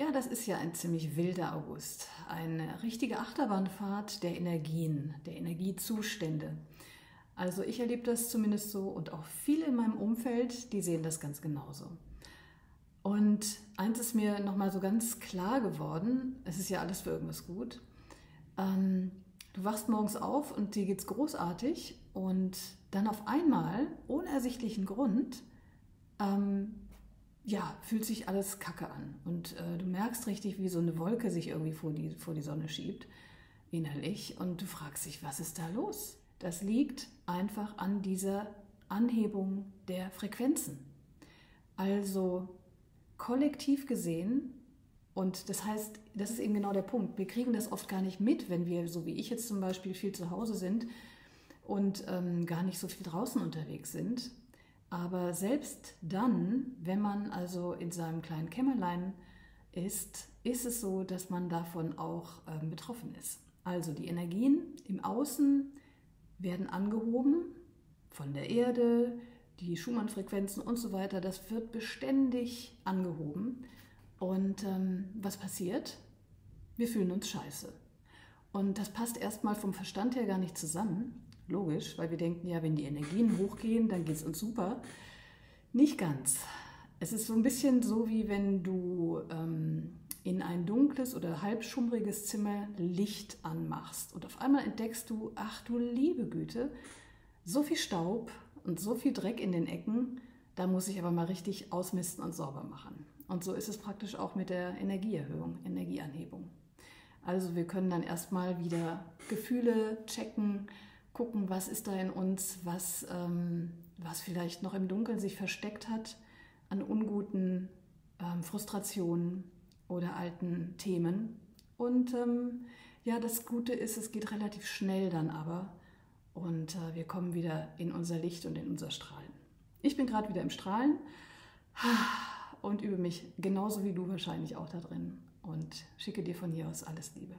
Ja, das ist ja ein ziemlich wilder August. Eine richtige Achterbahnfahrt der Energien, der Energiezustände. Also ich erlebe das zumindest so und auch viele in meinem Umfeld, die sehen das ganz genauso. Und eins ist mir nochmal so ganz klar geworden, es ist ja alles für irgendwas gut. Ähm, du wachst morgens auf und dir geht's großartig und dann auf einmal, ohne ersichtlichen Grund, ähm, ja, fühlt sich alles kacke an. Und äh, du merkst richtig, wie so eine Wolke sich irgendwie vor die, vor die Sonne schiebt, innerlich. Und du fragst dich, was ist da los? Das liegt einfach an dieser Anhebung der Frequenzen. Also kollektiv gesehen, und das heißt, das ist eben genau der Punkt, wir kriegen das oft gar nicht mit, wenn wir, so wie ich jetzt zum Beispiel, viel zu Hause sind und ähm, gar nicht so viel draußen unterwegs sind aber selbst dann, wenn man also in seinem kleinen Kämmerlein ist, ist es so, dass man davon auch äh, betroffen ist. Also die Energien im Außen werden angehoben von der Erde, die Schumann-Frequenzen und so weiter. Das wird beständig angehoben. Und ähm, was passiert? Wir fühlen uns scheiße. Und das passt erstmal vom Verstand her gar nicht zusammen. Logisch, weil wir denken, ja, wenn die Energien hochgehen, dann geht es uns super. Nicht ganz. Es ist so ein bisschen so, wie wenn du ähm, in ein dunkles oder halbschummriges Zimmer Licht anmachst und auf einmal entdeckst du, ach du liebe Güte, so viel Staub und so viel Dreck in den Ecken, da muss ich aber mal richtig ausmisten und sauber machen. Und so ist es praktisch auch mit der Energieerhöhung, Energieanhebung. Also wir können dann erstmal wieder Gefühle checken, gucken, was ist da in uns, was, ähm, was vielleicht noch im Dunkeln sich versteckt hat an unguten ähm, Frustrationen oder alten Themen. Und ähm, ja, das Gute ist, es geht relativ schnell dann aber und äh, wir kommen wieder in unser Licht und in unser Strahlen. Ich bin gerade wieder im Strahlen und übe mich genauso wie du wahrscheinlich auch da drin und schicke dir von hier aus alles Liebe.